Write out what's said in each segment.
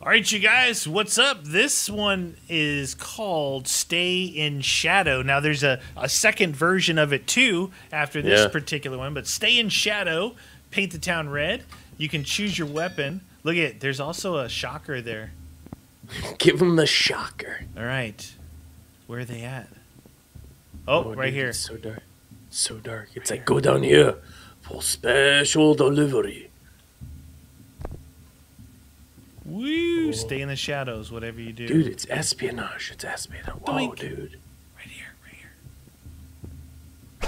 All right, you guys, what's up? This one is called Stay in Shadow. Now, there's a, a second version of it too after this Yeah. particular one, but Stay in Shadow, paint the town red. You can choose your weapon. Look at it, there's also a shocker there. Give him the shocker. All right, where are they at? Oh, oh right dude, here. So dark. So dark. It's like go down here for special delivery. Woo! Stay in the shadows, whatever you do. Dude, it's espionage. It's espionage. Whoa, Doink. dude. Right here, right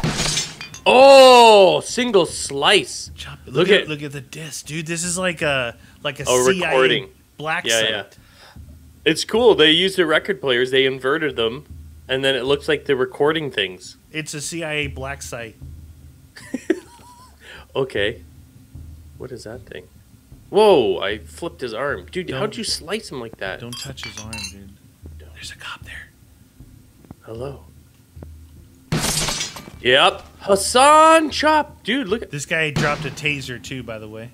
here. Oh, single slice. Chop, look, Look at, at- look at the disc, dude. This is like a like a Oh, CIA recording. black Yeah, site. yeah. It's cool. They used the record players. They inverted them, and then it looks like they're recording things. It's a CIA black site. Okay. What is that thing? Whoa! I flipped his arm, dude. Don't- how'd you slice him like that? Don't touch his arm, dude. There's a cop there. Hello. Yep, Hassan Chop, dude. Look at. This guy dropped a taser too, by the way.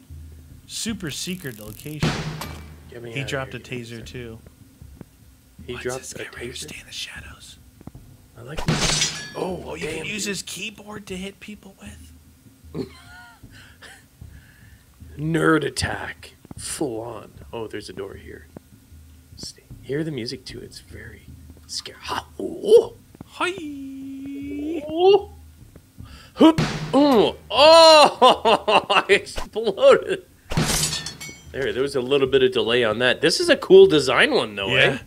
Super secret location. He dropped here, a taser too. He What's dropped this a guy right here? Stay in the shadows. I like. Oh, Oh, you damn, can use dude. his keyboard to hit people with. nerd attack, full on. Oh, there's a door here. Stay. Hear the music too. It's very scary. Ha! Oh! Hi. Oh! Hoop! Oh! Oh! I exploded. There, there was a little bit of delay on that. This is a cool design one, though, Yeah. eh?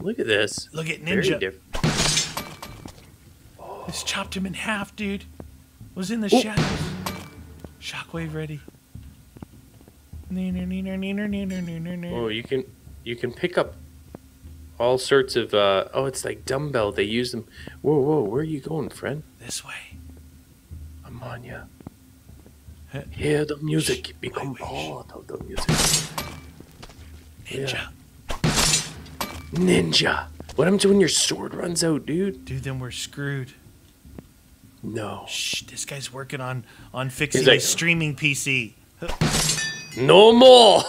Look at this. Look at Very Ninja. different. This chopped him in half, dude. Was in the Oh. shadows. Shockwave ready. Oh, you can you can pick up all sorts of. Uh, oh, it's like dumbbell. They use them. Whoa, whoa! Where are you going, friend? This way. I'm on ya. Huh? Hear the music. Shh, Become wait, part of the music. Ninja. Ninja. What happens when your sword runs out, dude? Dude, then we're screwed. No. Shh, this guy's working on on fixing like- his streaming PC. No more.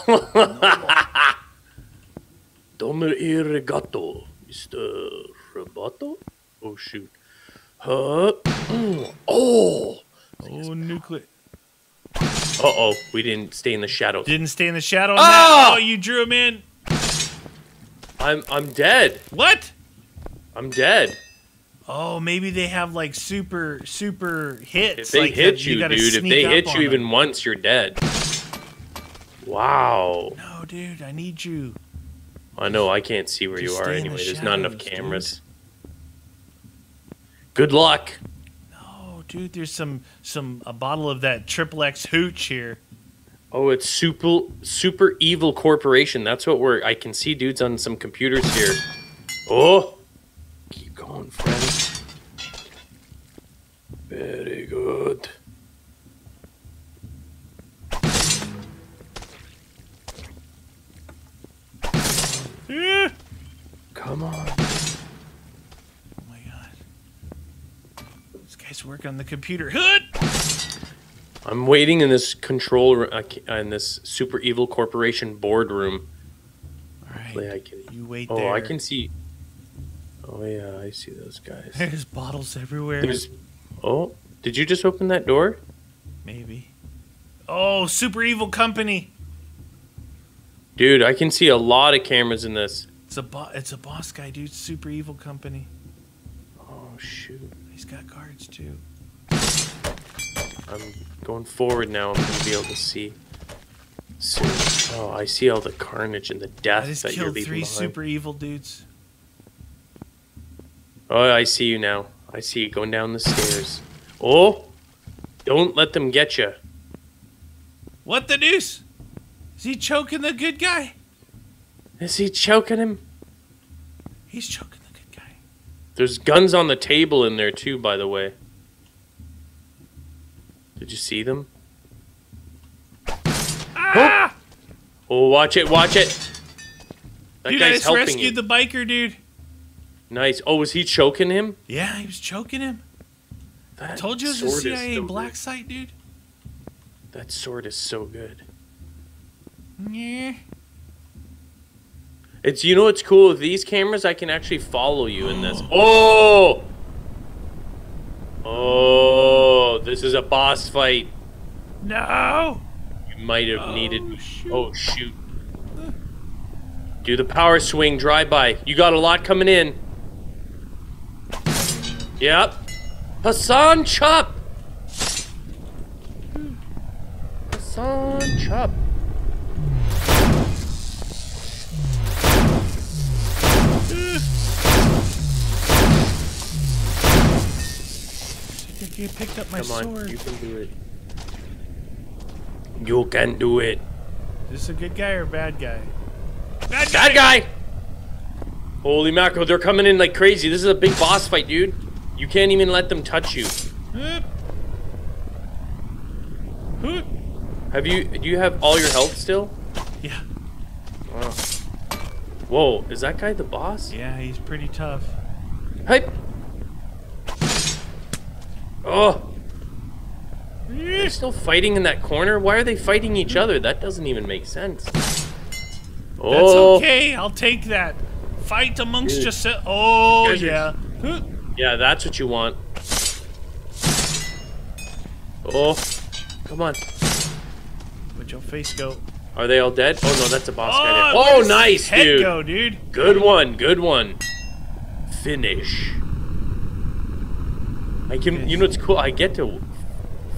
Domo arigato, Mr. Roboto. Oh shoot. Huh? Oh. Oh, nuclear. Uh oh. We didn't stay in the shadows. Didn't stay in the shadow on Ah! Oh, you drew him in. I'm I'm dead. What? I'm dead. Oh, maybe they have like super super hits. If they like hit that you, gotta dude, if they hit you even them. once, you're dead. Wow. No, dude, I need you. I know I can't see where Just you are in the anyway. There's not enough shadows, dude. cameras. Good luck. No, dude, there's some some a bottle of that triple X hooch here. Oh, it's super super evil corporation. That's what we're. I can see dudes on some computers here. Oh, keep going, friend. Very good. Come on. Oh my god. This guy's working on the computer. Hood. I'm waiting in this control room, uh, in this super evil corporation boardroom. All right. I can. You wait Oh, there. Oh, I can see. Oh yeah, I see those guys. There's bottles everywhere. There's. Oh, did you just open that door? Maybe. Oh, super evil company. Dude, I can see a lot of cameras in this. It's a bo- it's a boss guy, dude. Super evil company. Oh shoot. He's got guards too. I'm going forward now. I'm gonna be able to see soon. Oh, I see all the carnage and the I death just that you're leaving three behind. super evil dudes. Oh, I see you now. I see you going down the stairs. Oh, don't let them get you. What the deuce? Is he choking the good guy? Is he choking him? He's choking the good guy. There's guns on the table in there too, by the way. Did you see them? Ah! Oh, watch it, watch it. That dude, I guy's just helping rescued you. the biker dude. Nice. Oh, was he choking him? Yeah, he was choking him. I told you it was a CIA so black good. site, dude. That sword is so good. Yeah. It's you know what's cool with these cameras? I can actually follow you in this. Oh, oh, this is a boss fight. No. You might have oh, needed. shoot. Oh shoot! Do the power swing drive by. You got a lot coming in. Yep. Hassan Chop. Hassan Chop. You picked up my Come on, sword. you can do it. You can do it. Is this a good guy or a bad guy? Bad Bad guy! Holy mackerel, they're coming in like crazy. This is a big boss fight, dude. You can't even let them touch you. Hup. Hup. Have you, do you have all your health still? Yeah. Wow. Whoa, is that guy the boss? Yeah, he's pretty tough. Hype! Oh, they're still fighting in that corner? Why are they fighting each other? That doesn't even make sense. Oh, okay. I'll take that. Fight amongst Dude. yourself. Oh are- yeah. Yeah, that's what you want. Oh, come on. Where'd your face go? Are they all dead? Oh no, that's a boss guy there. Oh, oh nice, head dude. go, dude. Good one, good one. Finish. I can, you know it's cool? I get to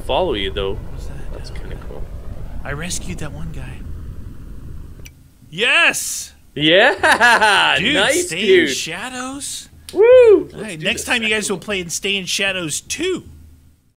follow you though. What's that? That's kind of cool. I rescued that one guy. Yes, Yeah, dude. nice, stay in shadows. Woo! Let's Hey, do next time you guys will play in Stay in Shadows 2.